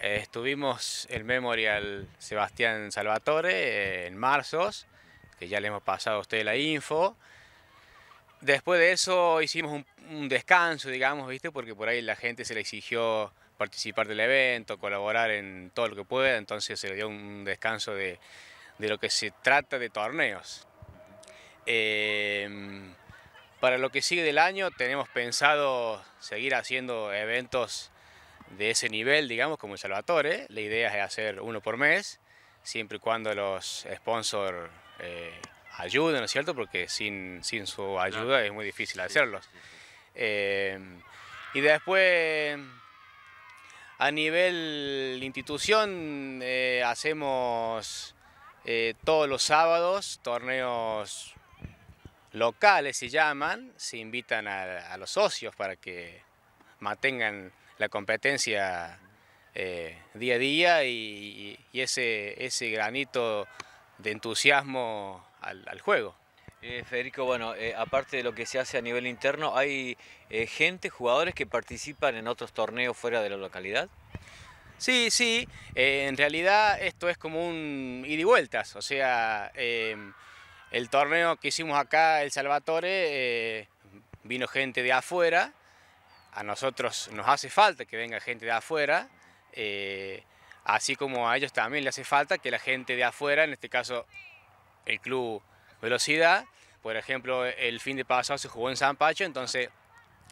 eh, estuvimos el Memorial Sebastián Salvatore eh, en marzo, que ya le hemos pasado a usted la info. Después de eso hicimos un, descanso, digamos, ¿viste? Porque por ahí la gente se le exigió participar del evento, colaborar en todo lo que pueda, entonces se le dio un descanso de, de lo que se trata de torneos. Eh, para lo que sigue del año tenemos pensado seguir haciendo eventos de ese nivel, digamos, como el Salvatore. La idea es hacer uno por mes, siempre y cuando los sponsors eh, ayuden, ¿no es cierto? Porque sin, sin su ayuda es muy difícil hacerlos. Eh, y después, a nivel institución, eh, hacemos todos los sábados torneos locales se llaman, se invitan a, a los socios para que mantengan la competencia eh, día a día y, y, ese, ese granito de entusiasmo al, al juego. Eh, Federico, bueno, eh, aparte de lo que se hace a nivel interno, ¿hay eh, gente, jugadores que participan en otros torneos fuera de la localidad? Sí, sí, en realidad esto es como un ida y vueltas, o sea, el torneo que hicimos acá, el Salvatore, vino gente de afuera, a nosotros nos hace falta que venga gente de afuera, eh, así como a ellos también les hace falta que la gente de afuera, en este caso el club Velocidad, por ejemplo el fin de pasado se jugó en San Pacho, entonces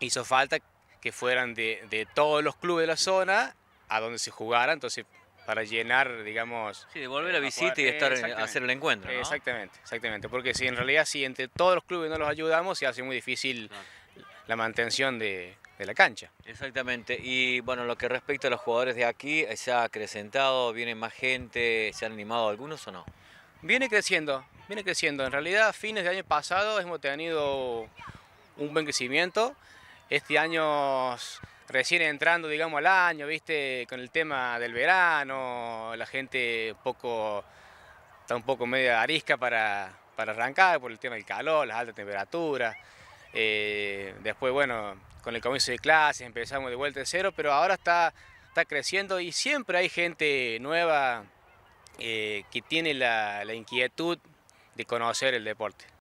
hizo falta que fueran de, de todos los clubes de la zona a donde se jugara, entonces para llenar, digamos... Sí, devolver la visita poder, y estar en, hacer el encuentro, ¿no? Exactamente, exactamente, porque si en realidad si entre todos los clubes no los ayudamos, se hace muy difícil. La mantención de, de la cancha. Exactamente, y bueno, lo que respecta a los jugadores de aquí, ¿se ha acrecentado, viene más gente, se han animado algunos o no? Viene creciendo, viene creciendo. En realidad, a fines del año pasado hemos tenido un buen crecimiento. Este año, recién entrando, digamos, al año, viste, con el tema del verano, la gente poco, está un poco media arisca para, para arrancar por el tema del calor, las altas temperaturas. Eh, después, bueno, con el comienzo de clases empezamos de vuelta de cero, pero ahora está, está creciendo y siempre hay gente nueva eh, que tiene la, la inquietud de conocer el deporte.